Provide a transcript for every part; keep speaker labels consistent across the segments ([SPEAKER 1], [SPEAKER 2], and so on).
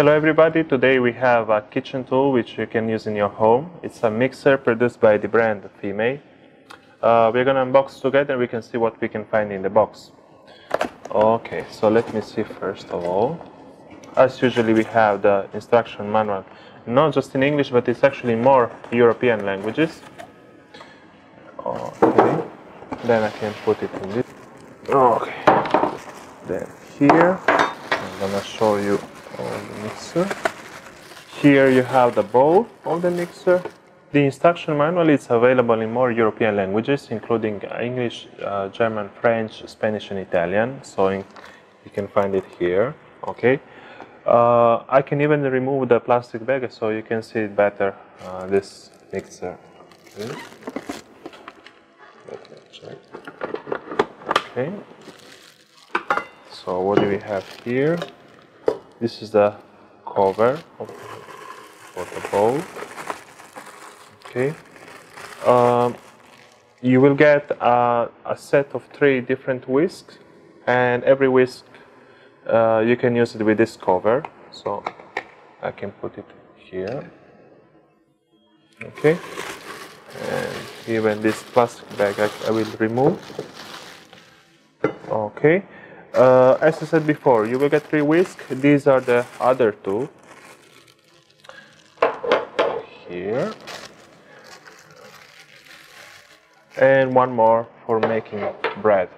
[SPEAKER 1] Hello everybody, today we have a kitchen tool which you can use in your home. It's a mixer produced by the brand FIMEI. Uh, we're gonna unbox together we can see what we can find in the box. Okay, so let me see first of all. As usually we have the instruction manual, not just in English but it's actually more European languages. Okay, then I can put it in this. Okay, then here I'm gonna show you all the mixer. Here you have the bowl of the mixer. The instruction manual is available in more European languages, including English, uh, German, French, Spanish, and Italian. So in, you can find it here. Okay. Uh, I can even remove the plastic bag so you can see it better. Uh, this mixer. Okay. Let me check. Okay. So what do we have here? This is the cover of, for the bowl. Okay. Um, you will get a, a, set of three different whisks, and every whisk uh, you can use it with this cover. So I can put it here. Okay. And even this plastic bag I, I will remove. Okay. Uh, as I said before, you will get three whisks. These are the other two. Here. And one more for making bread.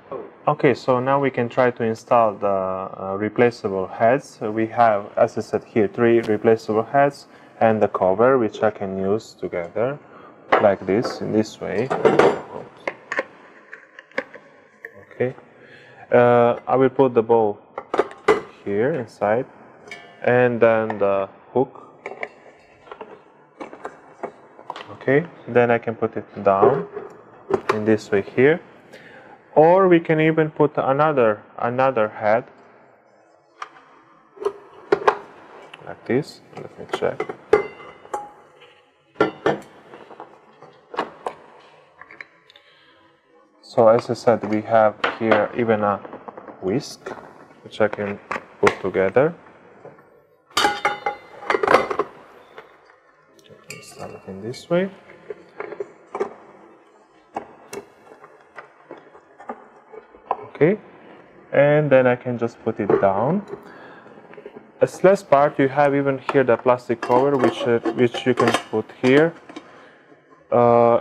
[SPEAKER 1] Okay, so now we can try to install the uh, replaceable heads. We have, as I said here, three replaceable heads and the cover, which I can use together like this, in this way. Okay. Uh, I will put the bowl here inside and then the hook. Okay then I can put it down in this way here. Or we can even put another another head like this. Let me check So as I said, we have here even a whisk, which I can put together. This way. Okay, and then I can just put it down. As last part, you have even here the plastic cover, which uh, which you can put here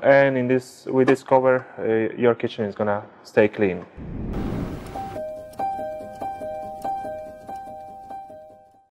[SPEAKER 1] and in this with this cover uh, your kitchen is gonna stay clean